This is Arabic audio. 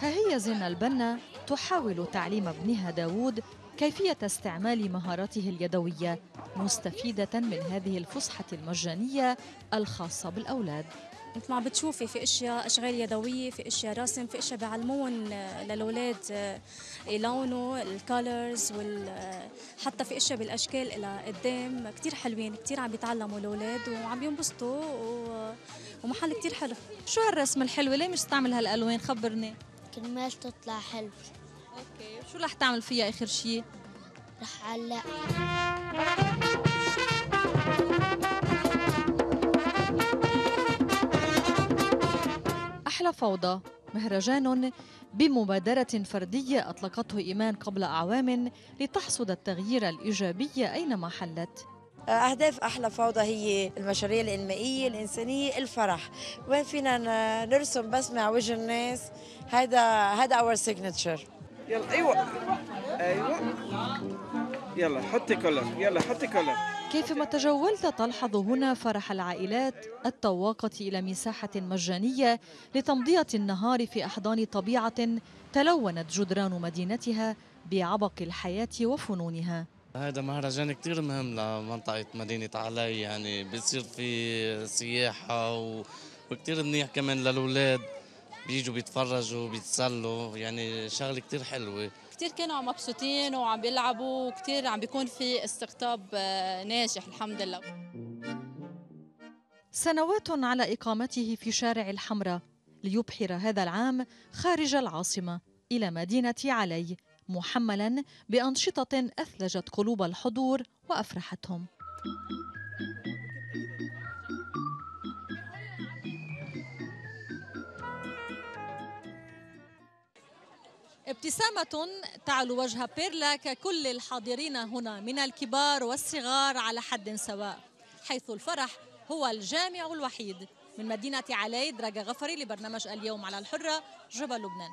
هي زينة البنا تحاول تعليم ابنها داوود كيفية استعمال مهاراته اليدوية مستفيدة من هذه الفسحة المجانية الخاصة بالأولاد. مثل ما بتشوفي في أشياء أشغال يدوية في أشياء رسم في أشياء بعلمون للأولاد يلونوا الكالرز وال حتى في أشياء بالأشكال إلى قدام كثير حلوين كثير عم بيتعلموا الأولاد وعم ينبسطوا ومحل كثير حلو. شو هالرسم الحلو ليه مش تستعمل هالألوان؟ خبرني. كرمال تطلع حلو. أوكي. شو رح تعمل فيها آخر شيء رح علق. أحلى فوضى. مهرجان بمبادرة فردية أطلقته إيمان قبل أعوام لتحصد التغيير الإيجابي أينما حلت. أهداف أحلى فوضى هي المشاريع الإنمائية الإنسانية الفرح. وين فينا نرسم بسمة على وجه الناس؟ هذا هذا our signature يلا أيوة. أيوة. يلا حطي color. يلا حطي color. كيفما تجولت تلحظ هنا فرح العائلات التواقة إلى مساحة مجانية لتمضية النهار في أحضان طبيعة تلونت جدران مدينتها بعبق الحياة وفنونها. هذا مهرجان كتير مهم لمنطقة مدينة علي يعني بيصير في سياحة وكتير منيح كمان للأولاد. بيجوا بيتفرجوا بيتسلوا يعني شغلة كتير حلوة. كثير كانوا مبسوطين وعم بيلعبوا وكثير عم بيكون في استقطاب ناجح الحمد لله. سنوات على إقامته في شارع الحمراء ليبحر هذا العام خارج العاصمة إلى مدينة علي محملا بأنشطة أثلجت قلوب الحضور وأفرحتهم. ابتسامة تعلو وجه بيرلا ككل الحاضرين هنا من الكبار والصغار على حد سواء حيث الفرح هو الجامع الوحيد من مدينة علي دراجة غفري لبرنامج اليوم على الحرة جبل لبنان.